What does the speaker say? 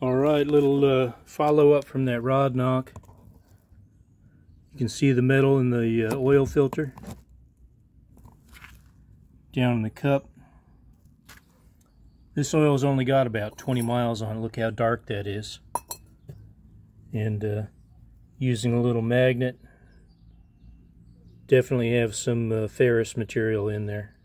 All right, little uh, follow up from that rod knock. You can see the metal in the uh, oil filter down in the cup. This oil's only got about 20 miles on it. Look how dark that is. And uh, using a little magnet, definitely have some uh, ferrous material in there.